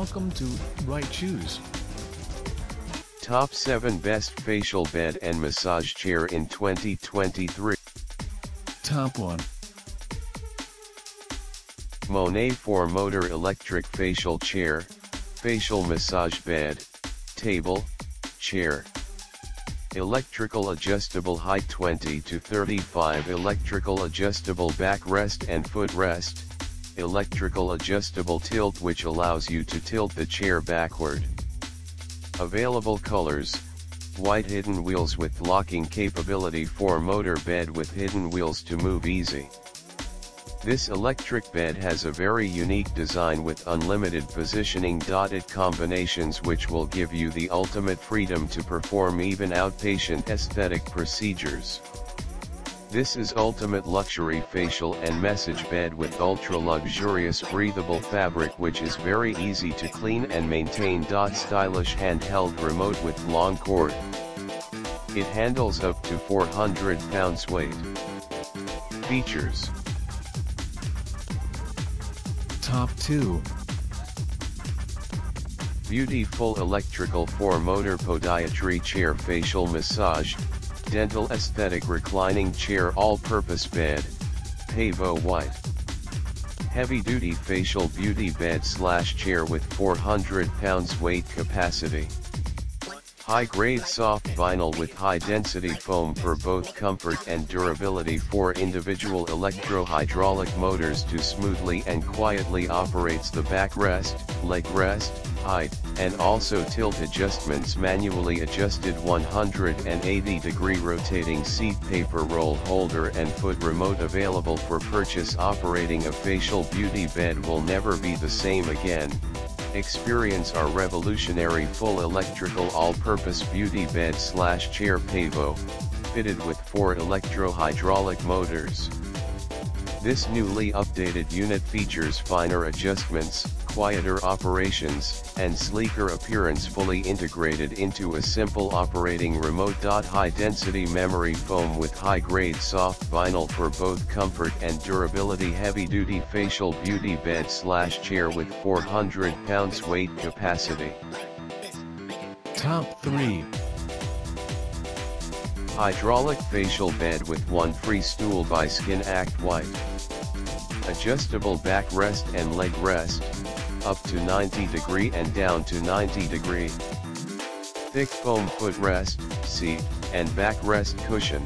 Welcome to Right Choose. Top 7 Best Facial Bed and Massage Chair in 2023. Top 1. Monet 4 Motor Electric Facial Chair, Facial Massage Bed, Table, Chair. Electrical adjustable height 20 to 35 Electrical adjustable backrest and footrest. Electrical adjustable tilt which allows you to tilt the chair backward. Available colors, white hidden wheels with locking capability for motor bed with hidden wheels to move easy. This electric bed has a very unique design with unlimited positioning dotted combinations which will give you the ultimate freedom to perform even outpatient aesthetic procedures. This is ultimate luxury facial and massage bed with ultra luxurious breathable fabric which is very easy to clean and maintain. Stylish handheld remote with long cord. It handles up to 400 pounds weight. Features Top 2. Beautiful electrical 4 motor podiatry chair facial massage, dental aesthetic reclining chair all-purpose bed, Pavo White. Heavy-duty facial beauty bed slash chair with 400 pounds weight capacity. High-grade soft vinyl with high-density foam for both comfort and durability for individual electro-hydraulic motors to smoothly and quietly operates the backrest, leg rest, height, and also tilt adjustments manually adjusted 180 degree rotating seat paper roll holder and foot remote available for purchase operating a facial beauty bed will never be the same again. Experience our revolutionary full electrical all-purpose beauty bed slash chair Pavo, fitted with four electro-hydraulic motors. This newly updated unit features finer adjustments, quieter operations, and sleeker appearance fully integrated into a simple operating remote. Dot high density memory foam with high grade soft vinyl for both comfort and durability heavy duty facial beauty bed slash chair with 400 pounds weight capacity. Top 3. Hydraulic facial bed with one free stool by SkinAct White. Adjustable backrest and leg rest, up to 90 degree and down to 90 degree. Thick foam footrest, seat, and backrest cushion.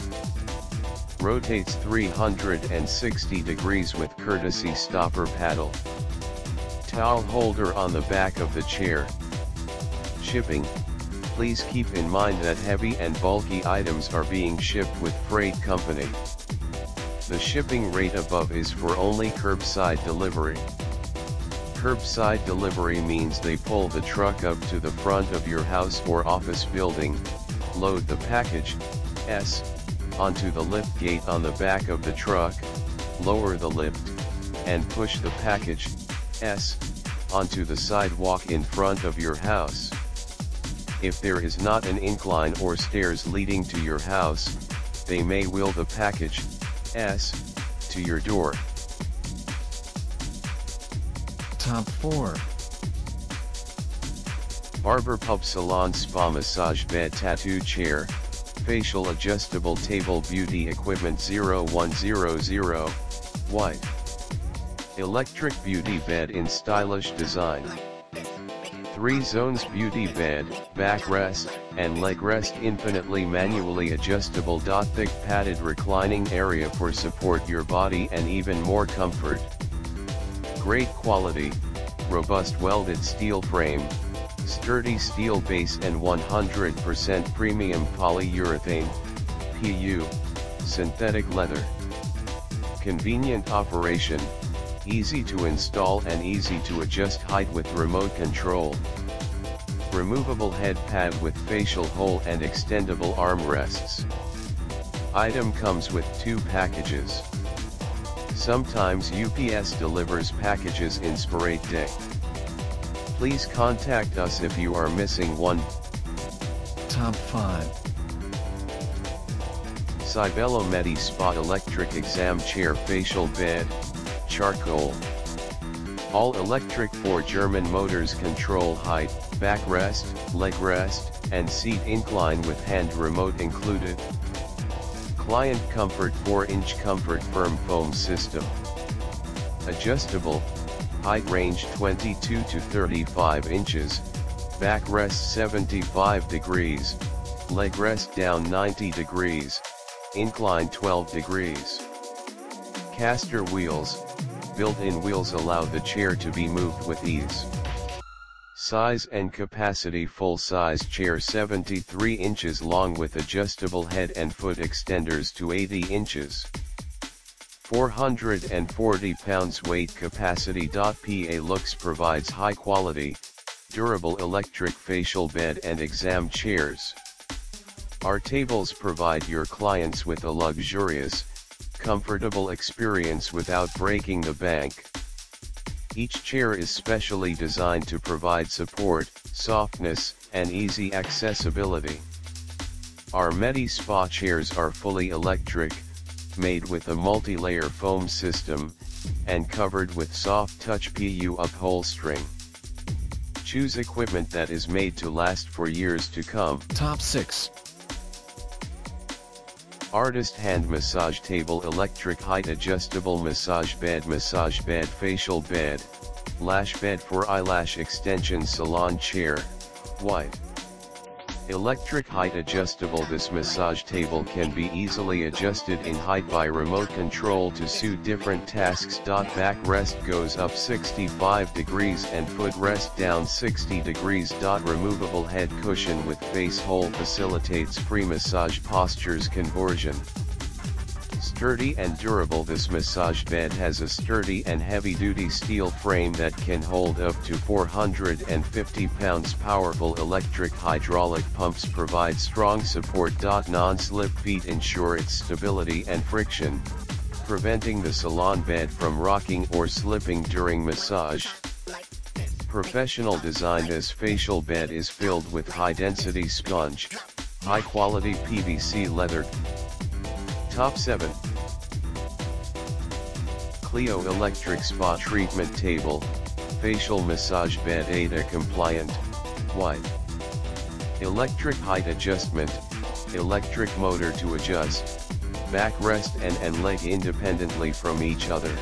Rotates 360 degrees with courtesy stopper paddle. Towel holder on the back of the chair. Shipping. Please keep in mind that heavy and bulky items are being shipped with freight company. The shipping rate above is for only curbside delivery. Curbside delivery means they pull the truck up to the front of your house or office building, load the package, S, onto the lift gate on the back of the truck, lower the lift, and push the package, S, onto the sidewalk in front of your house. If there is not an incline or stairs leading to your house, they may wheel the package, S, to your door. Top 4. BarberPub Salon Spa Massage Bed Tattoo Chair, Facial Adjustable Table Beauty Equipment 0100, White. Electric Beauty Bed in Stylish Design. 3 zones beauty bed, backrest, and leg rest infinitely manually adjustable. Thick padded reclining area for support your body and even more comfort. Great quality, robust welded steel frame, sturdy steel base and 100% premium polyurethane, PU, synthetic leather. Convenient operation, easy to install and easy to adjust height with remote control. Removable head pad with facial hole and extendable armrests. Item comes with two packages. Sometimes UPS delivers packages in Spirit Day. Please contact us if you are missing one. Top 5. Sibella Medi Spa Electric Exam Chair Facial Bed, Charcoal. All electric for German motors control height, backrest, leg rest, and seat incline with hand remote included. Client Comfort 4-inch Comfort Firm Foam System. Adjustable, height range 22 to 35 inches, backrest 75 degrees, leg rest down 90 degrees, incline 12 degrees. Caster wheels, built-in wheels allow the chair to be moved with ease. Size and capacity full-size chair 73 inches long with adjustable head and foot extenders to 80 inches. 440 pounds weight capacity. PA Looks provides high quality, durable electric facial bed and exam chairs. Our tables provide your clients with a luxurious, comfortable experience without breaking the bank. Each chair is specially designed to provide support, softness, and easy accessibility. Our Medi Spa chairs are fully electric, made with a multi-layer foam system, and covered with soft touch PU upholstering. Choose equipment that is made to last for years to come. Top 6. Artist Hand Massage Table Electric Height Adjustable Massage Bed Massage Bed Facial Bed, Lash Bed for Eyelash Extension Salon Chair, White. Electric height adjustable This massage table can be easily adjusted in height by remote control to suit different tasks. Backrest goes up 65 degrees and footrest down 60 degrees. Removable head cushion with face hole facilitates free massage postures conversion. Sturdy and durable This massage bed has a sturdy and heavy-duty steel frame that can hold up to 450 pounds Powerful electric hydraulic pumps provide strong support. Non-slip feet ensure its stability and friction, preventing the salon bed from rocking or slipping during massage. Professional design This facial bed is filled with high-density sponge, high-quality PVC leather, Top 7 Cleo Electric Spa Treatment Table, Facial Massage Bed ADA Compliant, White. Electric Height Adjustment, Electric Motor to adjust, backrest and and leg independently from each other.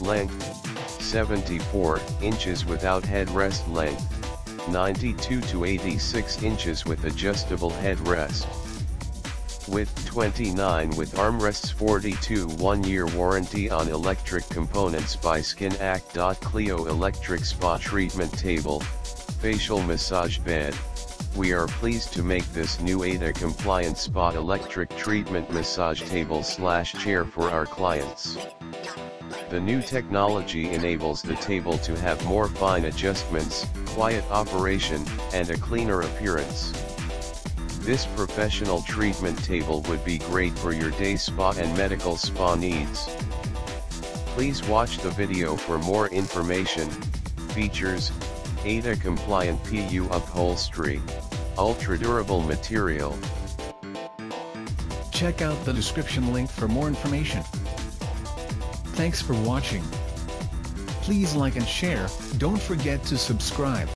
Length, 74 inches without headrest length, 92 to 86 inches with adjustable headrest width 29 with armrests 42 1-year warranty on electric components by Skin Act. Cleo Electric Spa Treatment Table, Facial Massage Bed, we are pleased to make this new ADA compliant spa electric treatment massage table slash chair for our clients. The new technology enables the table to have more fine adjustments, quiet operation, and a cleaner appearance. This professional treatment table would be great for your day spa and medical spa needs. Please watch the video for more information, features, ADA compliant PU upholstery, ultra durable material. Check out the description link for more information. Thanks for watching. Please like and share, don't forget to subscribe.